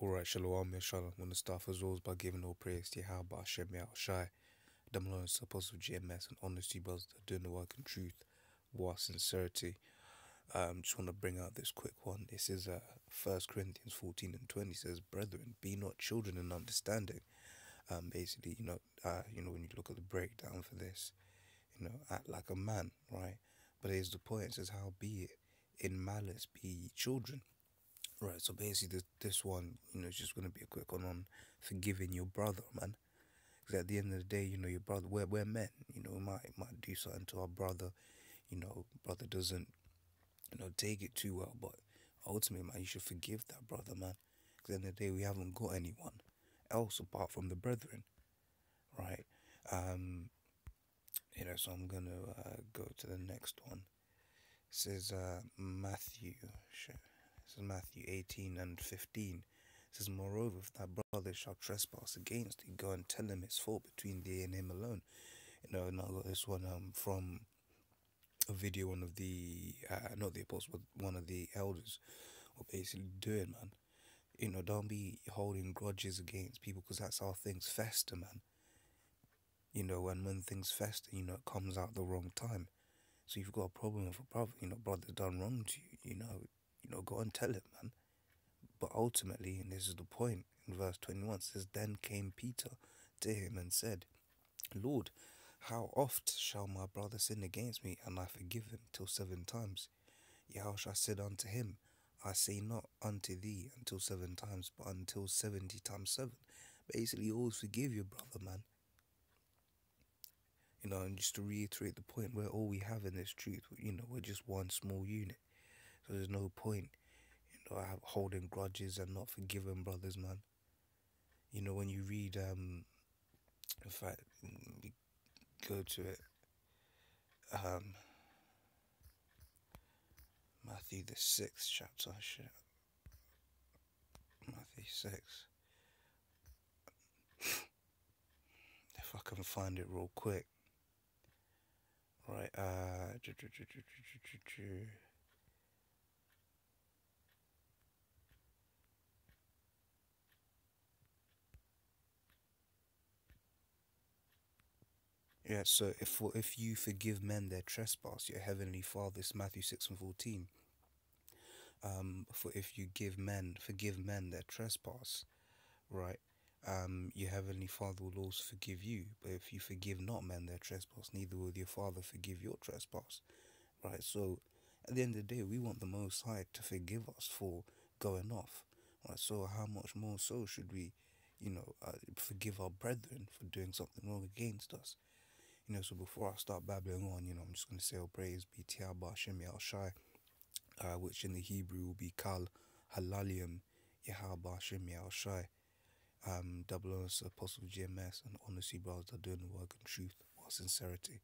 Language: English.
Alright, Shalom, Shalom. Going to start as always by giving all praise to Yahweh Hashem Shai, the Malonus Apostle GMS, and honesty brothers that are doing the work in truth, war, sincerity. Um, just want to bring out this quick one. This is uh, 1 Corinthians 14 and 20 says, Brethren, be not children in understanding. Um, basically, you know, uh, you know, when you look at the breakdown for this, you know, act like a man, right? But here's the point: it says, "How be it in malice be ye children." Right. So basically, this this one, you know, is just gonna be a quick one on forgiving your brother, man. Because at the end of the day, you know, your brother, we're we're men. You know, we might might do something to our brother. You know, brother doesn't, you know, take it too well, but ultimately, man, you should forgive that brother, man. Because at the end of the day, we haven't got anyone else apart from the brethren, right? Um, you know, so I'm gonna uh, go to the next one. It says uh, Matthew, says Matthew 18 and 15. It says, Moreover, if thy brother shall trespass against thee, go and tell him his fault between thee and him alone. You know, and I got this one um, from a video one of the, uh, not the apostles, but one of the elders were basically doing, man. You know, don't be holding grudges against people because that's how things fester, man. You know, and when things fester, you know, it comes out the wrong time. So you've got a problem with a brother, you know, brother's done wrong to you, you know, you know, go and tell him, man. But ultimately, and this is the point, in verse 21 says, Then came Peter to him and said, Lord, how oft shall my brother sin against me, and I forgive him till seven times? Yahweh said unto him, I say not unto thee until seven times, but until seventy times seven. Basically, always forgive your brother, man. You know, and just to reiterate the point, we're all we have in this truth. You know, we're just one small unit. So there's no point, you know, holding grudges and not forgiving brothers, man. You know, when you read, um, in fact, go to it, um, Matthew the sixth chapter, shit. Matthew six. If I can find it real quick. Right, uh, yeah, so if for if you forgive men their trespass, your heavenly Father, is Matthew six and fourteen. Um, for if you give men, forgive men their trespass, right? um, your heavenly Father will also forgive you. But if you forgive not men their trespass, neither will your Father forgive your trespass. Right? So at the end of the day, we want the Most High to forgive us for going off. Right? So how much more so should we, you know, uh, forgive our brethren for doing something wrong against us? You know, so before I start babbling on, you know, I'm just going to say, oh, praise be Tiaba Shem Shai, uh, which in the Hebrew will be Kal Halalium Yahaba Shem Shai um, Double Honest Apostle GMS and Honesty Brothers are doing the work in truth or sincerity.